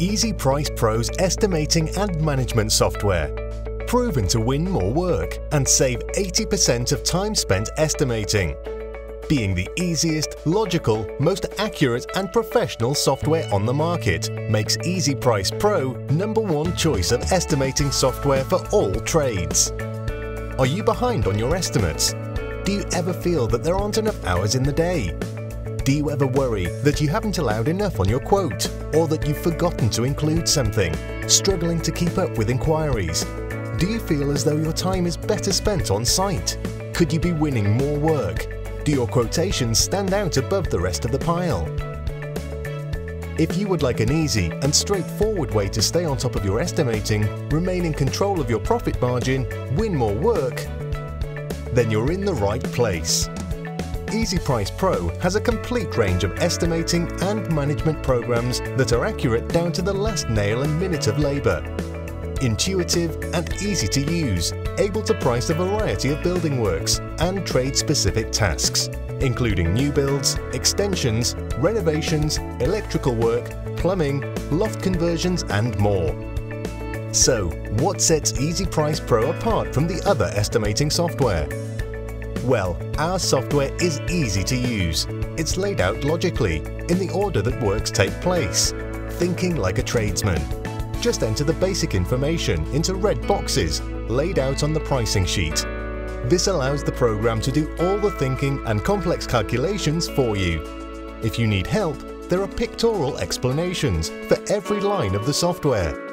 Easy Price Pro's estimating and management software. Proven to win more work and save 80% of time spent estimating. Being the easiest, logical, most accurate and professional software on the market makes Easy Price Pro number one choice of estimating software for all trades. Are you behind on your estimates? Do you ever feel that there aren't enough hours in the day? Do you ever worry that you haven't allowed enough on your quote or that you've forgotten to include something, struggling to keep up with inquiries? Do you feel as though your time is better spent on site? Could you be winning more work? Do your quotations stand out above the rest of the pile? If you would like an easy and straightforward way to stay on top of your estimating, remain in control of your profit margin, win more work, then you're in the right place. EasyPrice Pro has a complete range of estimating and management programs that are accurate down to the last nail and minute of labour. Intuitive and easy to use, able to price a variety of building works and trade-specific tasks, including new builds, extensions, renovations, electrical work, plumbing, loft conversions and more. So, what sets EasyPrice Pro apart from the other estimating software? Well, our software is easy to use. It's laid out logically, in the order that works take place, thinking like a tradesman. Just enter the basic information into red boxes laid out on the pricing sheet. This allows the program to do all the thinking and complex calculations for you. If you need help, there are pictorial explanations for every line of the software.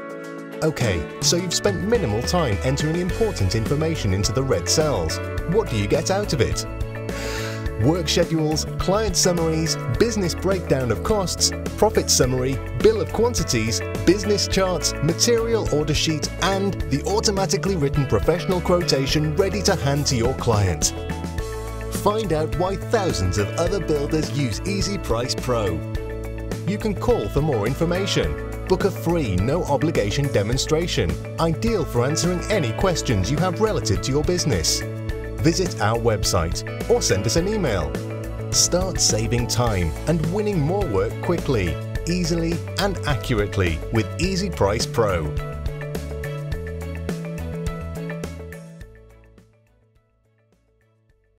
Okay, so you've spent minimal time entering important information into the red cells. What do you get out of it? Work schedules, client summaries, business breakdown of costs, profit summary, bill of quantities, business charts, material order sheet, and the automatically written professional quotation ready to hand to your client. Find out why thousands of other builders use Easy Price Pro. You can call for more information Book a free, no obligation demonstration, ideal for answering any questions you have relative to your business. Visit our website or send us an email. Start saving time and winning more work quickly, easily and accurately with Easy Price Pro.